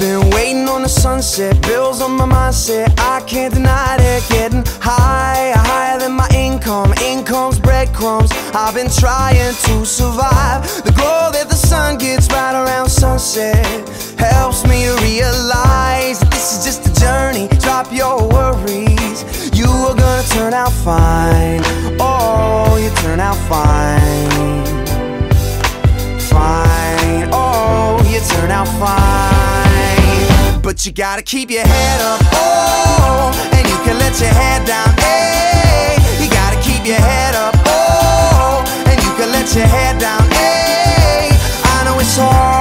Been waiting on the sunset, bills on my mindset. I can't deny it, getting higher, higher than my income. Income's breadcrumbs. I've been trying to survive. The glow that the sun gets right around sunset helps me realize that this is just a journey. Drop your worries, you are gonna turn out fine. Oh, you turn out fine. Fine, oh, you turn out fine. But you gotta keep your head up, oh, and you can let your head down, hey. You gotta keep your head up, oh, and you can let your head down, hey. I know it's hard,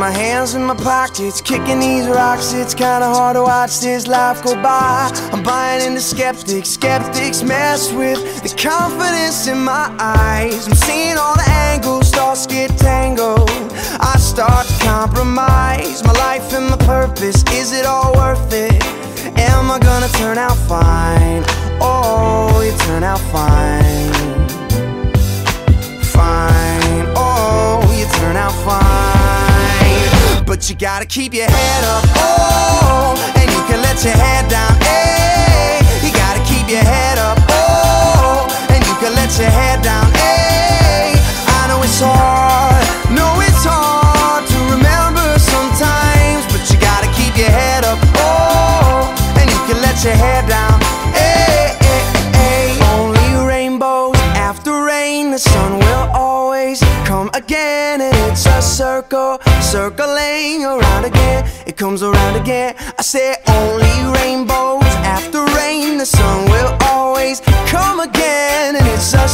my hands in my pockets, kicking these rocks. It's kinda hard to watch this life go by. I'm buying into skeptics, skeptics mess with the confidence in my eyes. I'm seeing all the angles, thoughts get tangled. I start to compromise my life and my purpose. Is it all worth it? Am I gonna turn out fine? Oh, you turn out fine. Fine, gotta keep your head up, oh, and you can let your head down, hey. You gotta keep your head up, oh, and you can let your head down, hey. I know it's hard, know it's hard to remember sometimes, but you gotta keep your head up, oh, and you can let your head down, hey, hey, hey. Only rainbows after rain, the sun will always come again, and it's a circle, circling around again. It comes around again. I say only rainbows after rain, the sun will always come again, and it's a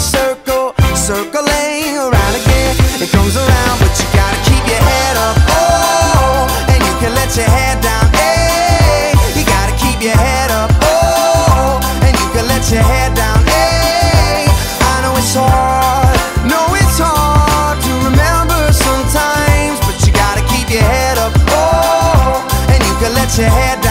your head